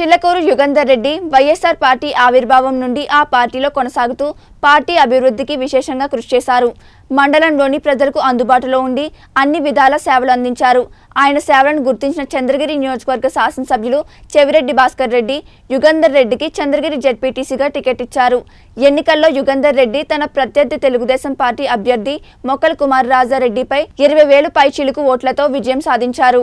Chillakur Yugandhar Reddy YSR party ఆవిర్భావం నుండి ఆ పార్టీలో కొనసాగుతూ పార్టీ అభివృద్ధికి విశేషంగా కృషి చేశారు. మండలంలోని ప్రజలకు అందుబాటులో ఉండి అన్ని విధాల సేవలు అందించారు. ఆయన సేవలను గుర్తించిన చంద్రగిరి నియోజకవర్గ శాసనసభ్యులు చెవిరెడ్డి భాస్కర్ రెడ్డి యుగంధర్ రెడ్డికి చంద్రగిరి జెడ్పీటీసీగా టికెట్ ఇచ్చారు. ఎన్నికల్లో యుగంధర్ రెడ్డి తన ప్రత్యర్థి తెలుగుదేశం పార్టీ అభ్యర్థి మొక్కల కుమార్ రాజారెడ్డిపై ఇరవై వేలు పైచిలుకు ఓట్లతో విజయం సాధించారు.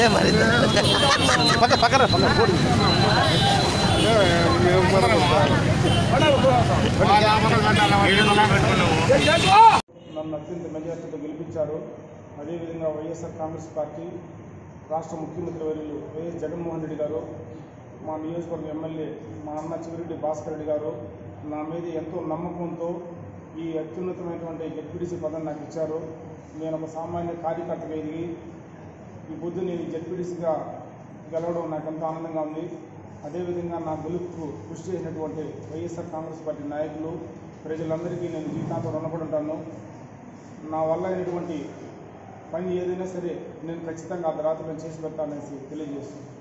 ఇదే మరి. పక్క పక్కన పక్కన. నన్ను అత్యంత మెజార్టీతో గెలిపించారు. అదేవిధంగా వైఎస్ఆర్ కాంగ్రెస్ పార్టీ రాష్ట్ర ముఖ్యమంత్రి వర్యులు వైఎస్ జగన్మోహన్ రెడ్డి గారు మా నియోజకవర్గ ఎమ్మెల్యే మా అన్న చివరెడ్డి భాస్కర్ రెడ్డి గారు నా మీద ఎంతో నమ్మకంతో ఈ అత్యున్నతమైనటువంటి జడ్పీటీసీ పదవి నాకు ఇచ్చారు. నేను ఒక సామాన్య కార్యకర్తగా ఎదిగి ఈ పొద్దు నేను జడ్పీటీసీగా గెలవడం నాకు ఎంతో ఆనందంగా ఉంది. అదేవిధంగా నా గెలుపుకు కృషి చేసినటువంటి వైఎస్ఆర్ కాంగ్రెస్ పార్టీ నాయకులు ప్రజలందరికీ నేను జీవితాంతం రుణపడి ఉంటాను నా వల్ల అయినటువంటి పని ఏదైనా సరే నేను ఖచ్చితంగా ఆ తర్వాత నేను చేసి పెడతాననేసి తెలియజేస్తున్నాను.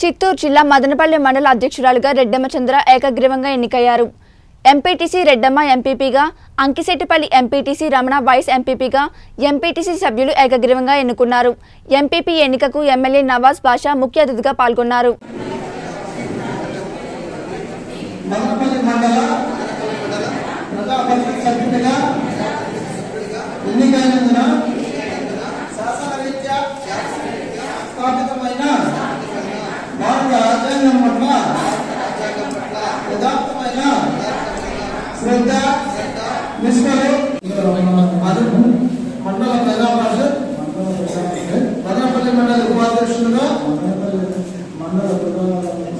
చిత్తూరు జిల్లా మదనపల్లి మండల అధ్యక్షురాలుగా రెడ్డమ్మ చంద్ర ఏకగ్రీవంగా ఎన్నికయ్యారు. ఎంపీటీసీ రెడ్డమ్మ ఎంపీపీగా అంకిశెట్టిపల్లి ఎంపీటీసీ రమణ వైస్ ఎంపీపీగా ఎంపీటీసీ సభ్యులు ఏకగ్రీవంగా ఎన్నుకున్నారు. ఎంపీపీ ఎన్నికకు ఎమ్మెల్యే నవాజ్ బాషా ముఖ్య అతిథిగా పాల్గొన్నారు. మదనపల్లి మండల ప్రజా పరిషత్ సభ్యుడిగా ఎన్నికైనందున శాసనరీత్యా స్థాపితమైన భారత రాజ్యాంగం పట్ల యథార్థమైన శ్రద్ధ నిష్ఠలు మరియు మండల ప్రజా పరిషత్. మదనపల్లి మండల ఉపాధ్యక్షులుగా. మండల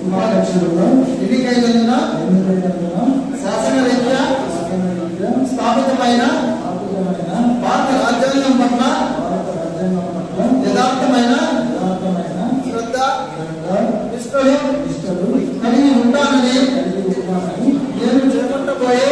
ఉపాధ్యక్షులుగా ఎన్నికైనందున శాసనరీత్యా స్థాపితమైన భారత రాజ్యాంగం పట్ల యథార్థమైన శ్రద్ధ నిష్ఠలు కలిగి ఉంటానని నేను చేపట్టబోయే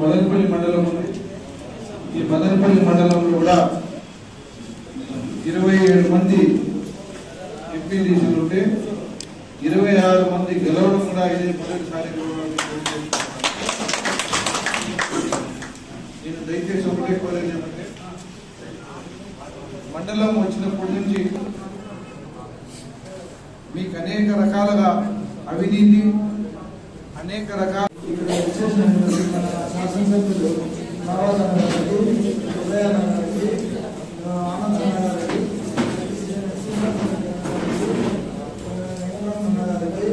మదనపల్లి మండలం ఉంది ఈ మండలంలో కూడా ఇరవై ఏడు మంది ఎంపీటీసీలు ఉంటే ఇరవై ఆరు మంది గెలవడం కూడా ఇదే మొదటిసారి నేను దయచేసి ఒకటే కోరేది ఏమంటే మండలం వచ్చినప్పటి నుంచి మీకు అనేక రకాలుగా అవినీతి అనేక రకాల ఇక్కడ విశేషమైనటువంటి మన శాసనసభ్యులు నవాజన్ గారికి ఉదయానంద గారికి ఆ, ఆనంద్ అన్న గారికి వెంకటరమణ గారికి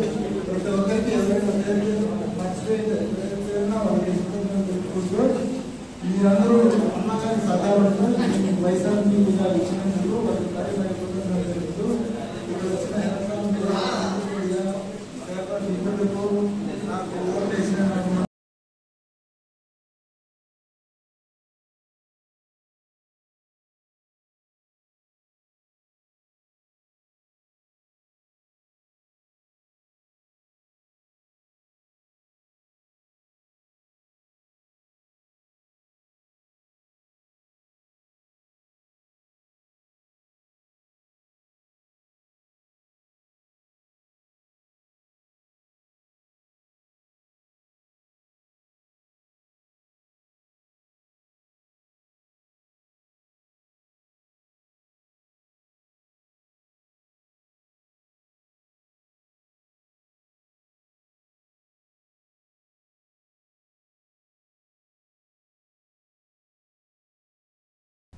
ప్రతి ఒక్కరికి ఎవరైనా పేరు మర్చిపోయితే పేరు పేరున వాళ్ళకి కృతజ్ఞతలు తెలుపుకుంటూ మీరందరూ అన్నగారికి సదాపడుతూ వైశాఖి పూజలు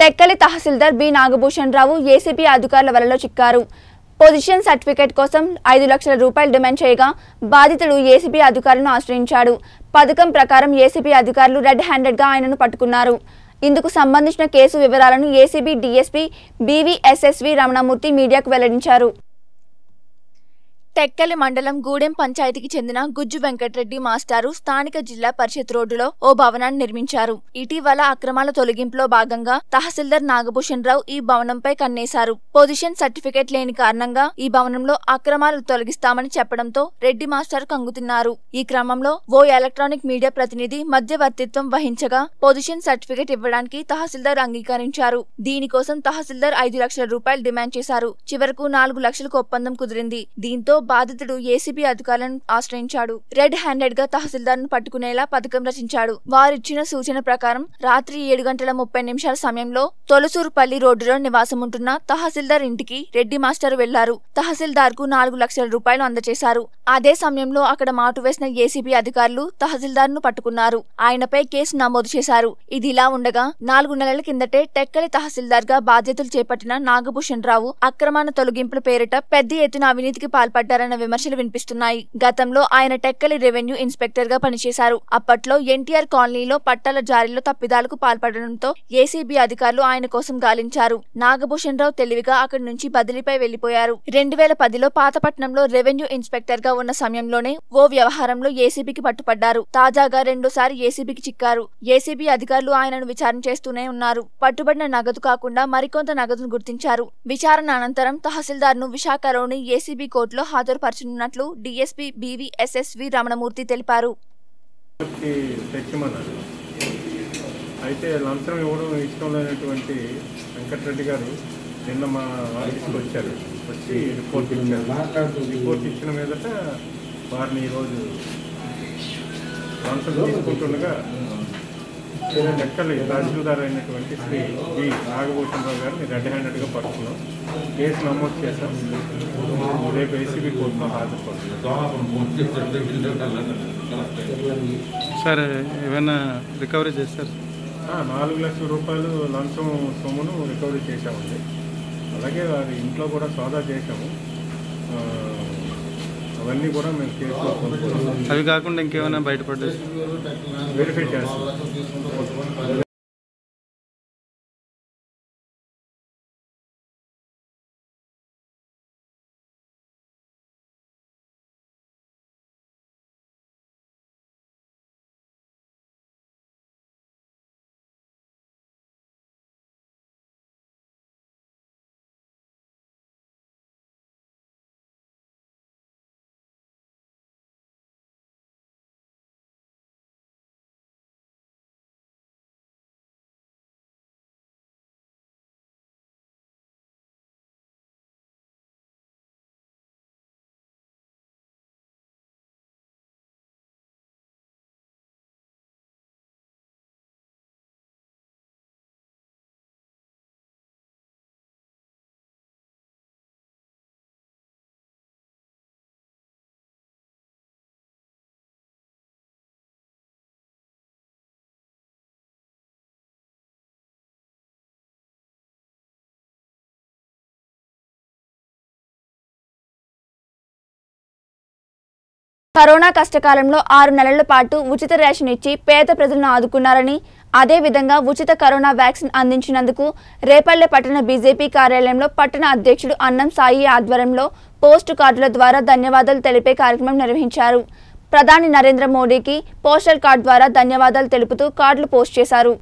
టెక్కలి తహసీల్దార్ బి నాగభూషణ్ రావు ఏసీబీ అధికారుల వలలో చిక్కారు. పొజిషన్ సర్టిఫికేట్ కోసం ఐదు లక్షల రూపాయలు డిమాండ్ చేయగా బాధితుడు ఏసీబీ అధికారులను ఆశ్రయించాడు. పథకం ప్రకారం ఏసీబీ అధికారులు రెడ్ హ్యాండెడ్గా ఆయనను పట్టుకున్నారు. ఇందుకు సంబంధించిన కేసు వివరాలను ఏసీబీ డీఎస్పీ బీవీఎస్ఎస్వి రమణమూర్తి మీడియాకు వెల్లడించారు. టెక్కలి మండలం గూడెం పంచాయతీకి చెందిన గుజ్జు వెంకటరెడ్డి మాస్టారు స్థానిక జిల్లా పరిషత్ రోడ్డులో ఓ భవనాన్ని నిర్మించారు. ఇటీవల అక్రమాల తొలగింపులో భాగంగా తహసీల్దార్ నాగభూషణ్ రావు ఈ భవనంపై కన్నేశారు. పొజిషన్ సర్టిఫికేట్ లేని కారణంగా ఈ భవనంలో అక్రమాలు తొలగిస్తామని చెప్పడంతో రెడ్డి మాస్టర్ కంగుతిన్నారు. ఈ క్రమంలో ఓ ఎలక్ట్రానిక్ మీడియా ప్రతినిధి మధ్యవర్తిత్వం వహించగా పొజిషన్ సర్టిఫికేట్ ఇవ్వడానికి తహసీల్దార్ అంగీకరించారు. దీనికోసం తహసీల్దార్ ఐదు లక్షల రూపాయలు డిమాండ్ చేశారు. చివరకు నాలుగు లక్షలకు ఒప్పందం కుదిరింది. దీంతో బాధితుడు ఏసీబీ అధికారులను ఆశ్రయించాడు. రెడ్ హ్యాండెడ్గా తహసీల్దార్ను పట్టుకునేలా పథకం రచించాడు. వారిచ్చిన సూచన ప్రకారం రాత్రి ఏడు గంటల ముప్పై నిమిషాల సమయంలో తొలసూరుపల్లి రోడ్డులో నివాసముంటున్న తహసీల్దార్ ఇంటికి రెడ్డి మాస్టర్ వెళ్ళారు. తహసీల్దార్కు నాలుగు లక్షల రూపాయలు అందజేశారు అదే సమయంలో అక్కడ మాటు వేసిన ఏసీబీ అధికారులు తహసీల్దార్ను పట్టుకున్నారు. ఆయనపై కేసు నమోదు చేశారు. ఇది ఇలా ఉండగా నాలుగు నెలల కిందటే టెక్కలి తహసీల్దార్గా బాధ్యతలు చేపట్టిన నాగభూషణ్ రావు అక్రమాన తొలగింపుల పేరిట పెద్ద ఎత్తున అవినీతికి పాల్పడ్డారన్న విమర్శలు వినిపిస్తున్నాయి. గతంలో ఆయన టెక్కలి రెవెన్యూ ఇన్స్పెక్టర్గా పనిచేశారు. అప్పట్లో ఎన్టీఆర్ కాలనీలో పట్టాల జారీలో తప్పిదాలకు పాల్పడడంతో ఏసీబీ అధికారులు ఆయన కోసం గాలించారు. నాగభూషణ్ రావు తెలివిగా అక్కడి నుంచి బదిలీపై వెళ్ళిపోయారు రెండు వేల పదిలో పాతపట్నంలో రెవెన్యూ ఇన్స్పెక్టర్గా ఉన్న సమయంలోనే ఓ వ్యవహారంలో ఏసీబీకి పట్టుపడ్డారు. తాజాగా రెండోసారి ఏసీబీకి చిక్కారు. ఏసీబీ అధికారులు ఆయనను విచారణ చేస్తూనే ఉన్నారు. పట్టుబడిన నగదు కాకుండా మరికొంత నగదును గుర్తించారు. విచారణ అనంతరం తహసీల్దార్ను విశాఖలోని ఏసీబీ కోర్టులో హాజరుపరచనున్నట్లు డీఎస్పీ బీవీఎస్ఎస్వి రమణమూర్తి తెలిపారు. అయితే లంచం ఇవ్వడం ఇష్టం లేనటువంటి వెంకటరెడ్డి గారు నిన్న మా ఆఫీస్కి వచ్చారు. వచ్చి రిపోర్ట్ ఇచ్చారు. రిపోర్ట్ ఇచ్చిన మీదట వారిని ఈరోజు లంచం తీసుకుంటుండగా లెక్కలు తహసీల్దార్ అయినటువంటి శ్రీ బి నాగభూషణరావు గారిని రెడ్ హ్యాండెడ్గా పట్టుకున్నాం. కేసు నమోదు చేశాం. రేపు ఏసీబీ కోర్టులో హాజరుపడుతున్నాం సార్ ఏమైనా రికవరీ చేస్తారు నాలుగు లక్షల రూపాయలు లంచం సొమ్మును రికవరీ చేశామండి. అలాగే వారి ఇంట్లో కూడా సోదా చేశాము. అవన్నీ కూడా మేము కేసులో కొనుక్కోవాలి అవి కాకుండా ఇంకేమైనా బయటపడ్డాయి? వెరిఫై చేస్తాం. కరోనా కష్టకాలంలో ఆరు నెలల పాటు ఉచిత రేషన్ ఇచ్చి పేద ప్రజలను ఆదుకున్నారని అదేవిధంగా ఉచిత కరోనా వ్యాక్సిన్ అందించినందుకు రేపల్లె పట్టణ బీజేపీ కార్యాలయంలో పట్టణ అధ్యక్షుడు అన్నం సాయి ఆధ్వర్యంలో పోస్టు కార్డుల ద్వారా ధన్యవాదాలు తెలిపే కార్యక్రమం నిర్వహించారు. ప్రధాని నరేంద్ర మోడీకి పోస్టల్ కార్డు ద్వారా ధన్యవాదాలు తెలుపుతూ కార్డులు పోస్ట్ చేశారు.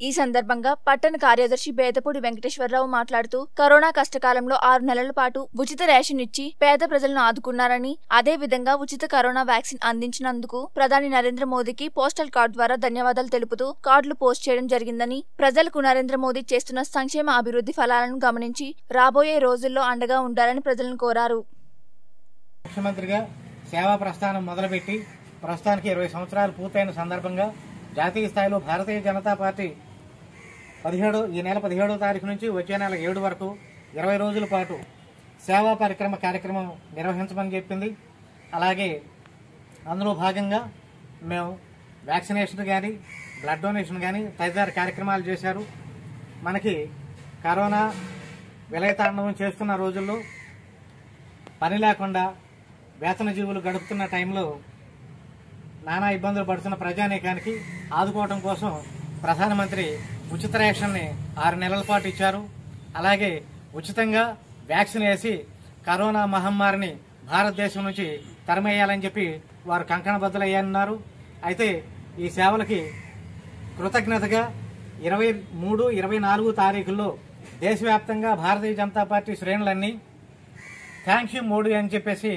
ఈ సందర్భంగా పట్టణ కార్యదర్శి బేదపూడి వెంకటేశ్వరరావు మాట్లాడుతూ కరోనా కష్టకాలంలో ఆరు నెలల పాటు ఉచిత రేషన్ ఇచ్చి పేద ప్రజలను ఆదుకున్నారని అదే విధంగా ఉచిత కరోనా వ్యాక్సిన్ అందించినందుకు ప్రధాని నరేంద్ర మోదీకి పోస్టల్ కార్డు ద్వారా ధన్యవాదాలు తెలుపుతూ కార్డులు పోస్ట్ చేయడం జరిగిందని ప్రజలకు నరేంద్ర మోదీ చేస్తున్న సంక్షేమ అభివృద్ధి ఫలాలను గమనించి రాబోయే రోజుల్లో అండగా ఉండాలని ప్రజలను కోరారు. ముఖ్యమంత్రిగా సేవా ప్రస్థానం మొదలుపెట్టి ప్రస్తుతానికి ఇరవై సంవత్సరాలు పూర్తయిన సందర్భంగా జాతీయ స్థాయిలో భారతీయ జనతా పార్టీ పదిహేడు ఈ నెల పదిహేడవ తారీఖు నుంచి వచ్చే నెల ఏడు వరకు ఇరవై రోజుల పాటు సేవా పరిక్రమ కార్యక్రమం నిర్వహించమని చెప్పింది. అలాగే అందులో భాగంగా మేము వ్యాక్సినేషన్ కానీ బ్లడ్ డొనేషన్ కానీ తదితర కార్యక్రమాలు చేశారు. మనకి కరోనా విలయతాండవం చేస్తున్న రోజుల్లో పని లేకుండా వేతన జీవులు గడుపుతున్న టైంలో నానా ఇబ్బందులు పడుతున్న ప్రజానీకానికి ఆదుకోవడం కోసం ప్రధానమంత్రి ఉచిత రేషన్ని ఆరు నెలల పాటు ఇచ్చారు. అలాగే ఉచితంగా వ్యాక్సిన్ వేసి కరోనా మహమ్మారిని భారతదేశం నుంచి తరిమేయాలని చెప్పి వారు కంకణబద్దులయ్యన్నారు అయితే ఈ సేవలకి కృతజ్ఞతగా ఇరవై మూడు ఇరవై నాలుగు తారీఖుల్లో దేశవ్యాప్తంగా భారతీయ జనతా పార్టీ శ్రేణులన్నీ థ్యాంక్ యూ మోడీ అని చెప్పేసి